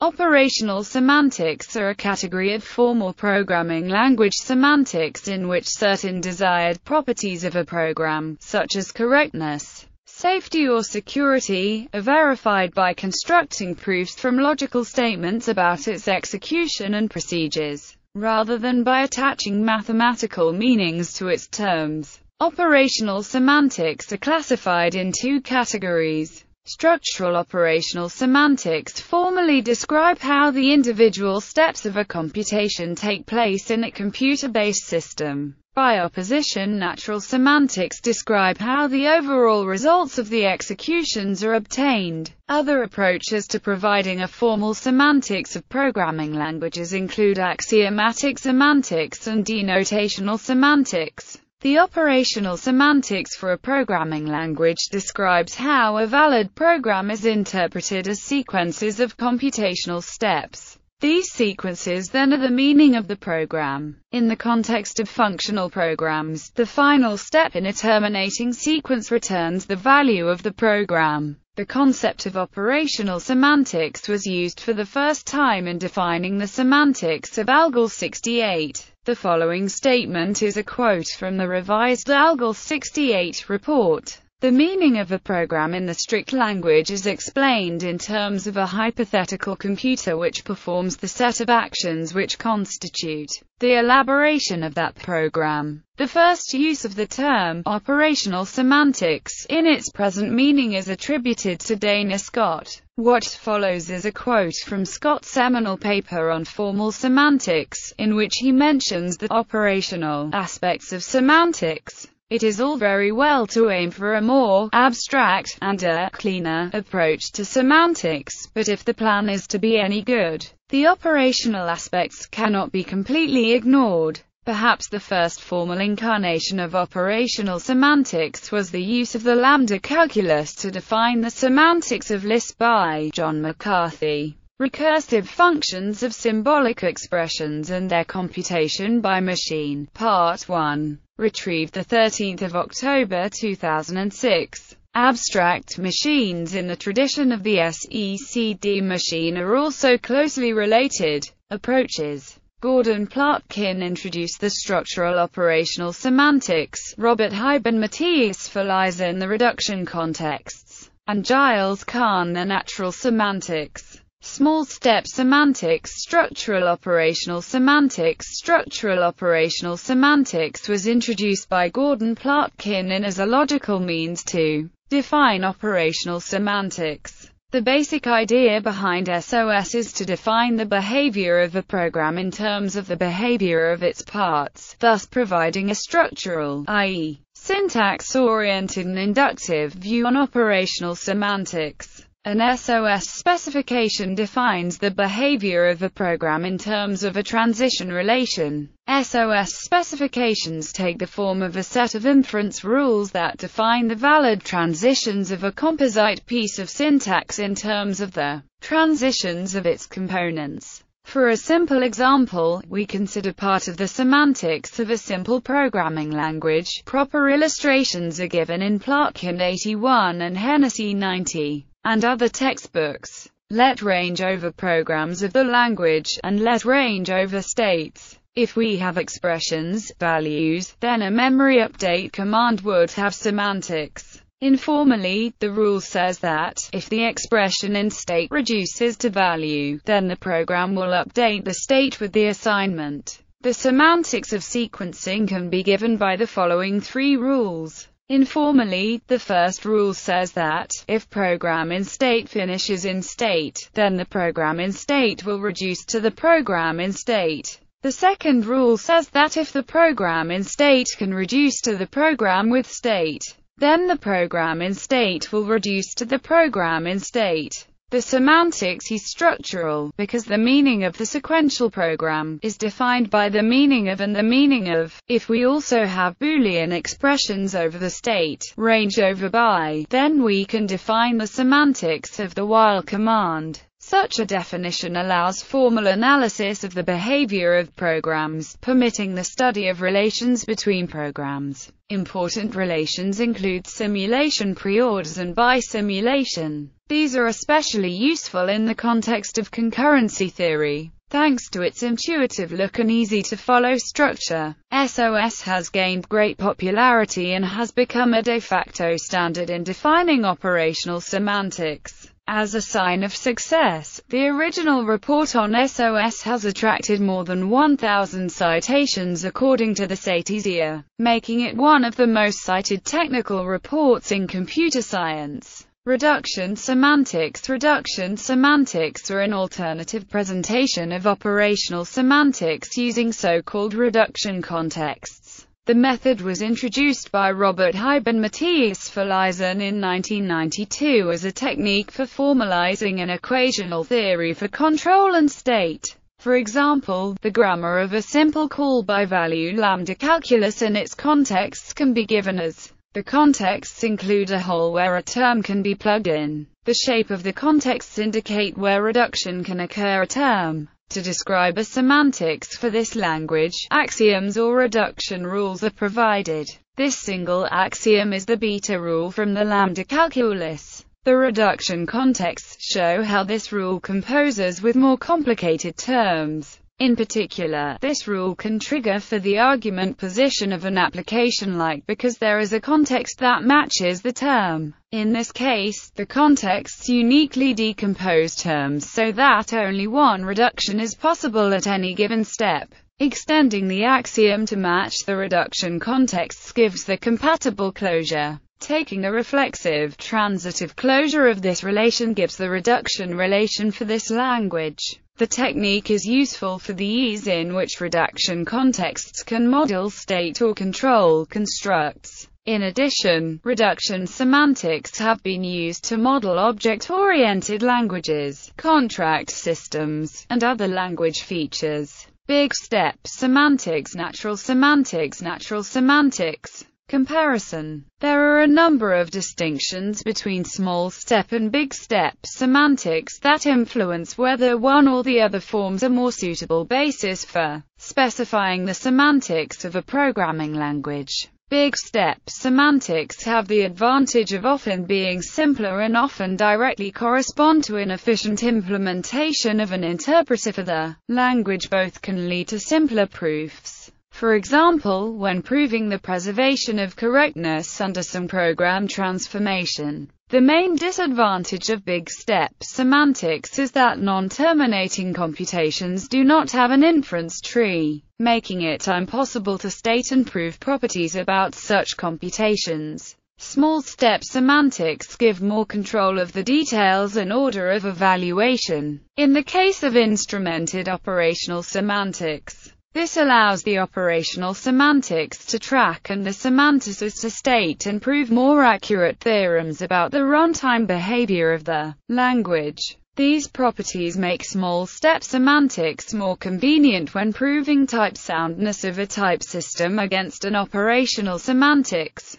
Operational semantics are a category of formal programming language semantics in which certain desired properties of a program, such as correctness, safety or security, are verified by constructing proofs from logical statements about its execution and procedures, rather than by attaching mathematical meanings to its terms. Operational semantics are classified in two categories. Structural operational semantics formally describe how the individual steps of a computation take place in a computer-based system. By opposition natural semantics describe how the overall results of the executions are obtained. Other approaches to providing a formal semantics of programming languages include axiomatic semantics and denotational semantics. The operational semantics for a programming language describes how a valid program is interpreted as sequences of computational steps. These sequences then are the meaning of the program. In the context of functional programs, the final step in a terminating sequence returns the value of the program. The concept of operational semantics was used for the first time in defining the semantics of ALGOL 68. The following statement is a quote from the revised ALGOL 68 report. The meaning of a program in the strict language is explained in terms of a hypothetical computer which performs the set of actions which constitute the elaboration of that program. The first use of the term operational semantics in its present meaning is attributed to Dana Scott. What follows is a quote from Scott's seminal paper on formal semantics, in which he mentions the operational aspects of semantics. It is all very well to aim for a more abstract and a cleaner approach to semantics, but if the plan is to be any good, the operational aspects cannot be completely ignored. Perhaps the first formal incarnation of operational semantics was the use of the lambda calculus to define the semantics of Lisp by John McCarthy. Recursive functions of symbolic expressions and their computation by machine. Part 1 retrieved 13 October 2006. Abstract machines in the tradition of the SECD machine are also closely related approaches. Gordon Plotkin introduced the structural operational semantics, Robert Hieb and Matthias in the reduction contexts, and Gilles Kahn the natural semantics. Small step semantics Structural operational semantics Structural operational semantics was introduced by Gordon Plotkin in as a logical means to define operational semantics. The basic idea behind SOS is to define the behavior of a program in terms of the behavior of its parts, thus providing a structural, i.e., syntax-oriented and inductive view on operational semantics. An SOS specification defines the behavior of a program in terms of a transition relation. SOS specifications take the form of a set of inference rules that define the valid transitions of a composite piece of syntax in terms of the transitions of its components. For a simple example, we consider part of the semantics of a simple programming language. Proper illustrations are given in Plotkin 81 and Hennessy 90 and other textbooks. Let range over programs of the language, and let range over states. If we have expressions, values, then a memory update command would have semantics. Informally, the rule says that, if the expression in state reduces to value, then the program will update the state with the assignment. The semantics of sequencing can be given by the following three rules. Informally, the first rule says that, if program in state finishes in state, then the program in state will reduce to the program in state. The second rule says that if the program in state can reduce to the program with state, then the program in state will reduce to the program in state. The semantics is structural, because the meaning of the sequential program is defined by the meaning of and the meaning of. If we also have Boolean expressions over the state, range over by, then we can define the semantics of the while command. Such a definition allows formal analysis of the behavior of programs, permitting the study of relations between programs. Important relations include simulation preorders and bisimulation. These are especially useful in the context of concurrency theory. Thanks to its intuitive look and easy-to-follow structure, SOS has gained great popularity and has become a de facto standard in defining operational semantics. As a sign of success, the original report on SOS has attracted more than 1,000 citations according to the CiteSeer, making it one of the most cited technical reports in computer science. Reduction semantics Reduction semantics are an alternative presentation of operational semantics using so-called reduction contexts. The method was introduced by Robert Hieb and Matthias Felleisen in 1992 as a technique for formalizing an equational theory for control and state. For example, the grammar of a simple call-by-value lambda calculus and its contexts can be given as the contexts include a hole where a term can be plugged in. The shape of the contexts indicate where reduction can occur a term. To describe a semantics for this language, axioms or reduction rules are provided. This single axiom is the beta rule from the lambda calculus. The reduction contexts show how this rule composes with more complicated terms. In particular, this rule can trigger for the argument position of an application like because there is a context that matches the term. In this case, the contexts uniquely decompose terms so that only one reduction is possible at any given step. Extending the axiom to match the reduction contexts gives the compatible closure. Taking a reflexive, transitive closure of this relation gives the reduction relation for this language. The technique is useful for the ease in which reduction contexts can model state or control constructs. In addition, reduction semantics have been used to model object-oriented languages, contract systems, and other language features. Big step semantics Natural semantics Natural semantics Comparison There are a number of distinctions between small step and big step semantics that influence whether one or the other forms a more suitable basis for specifying the semantics of a programming language. Big step semantics have the advantage of often being simpler and often directly correspond to an efficient implementation of an interpreter for the language. Both can lead to simpler proofs. For example, when proving the preservation of correctness under some program transformation. The main disadvantage of big step semantics is that non-terminating computations do not have an inference tree, making it impossible to state and prove properties about such computations. Small step semantics give more control of the details and order of evaluation. In the case of instrumented operational semantics, this allows the operational semantics to track and the semanticists to state and prove more accurate theorems about the runtime behavior of the language. These properties make small step semantics more convenient when proving type soundness of a type system against an operational semantics.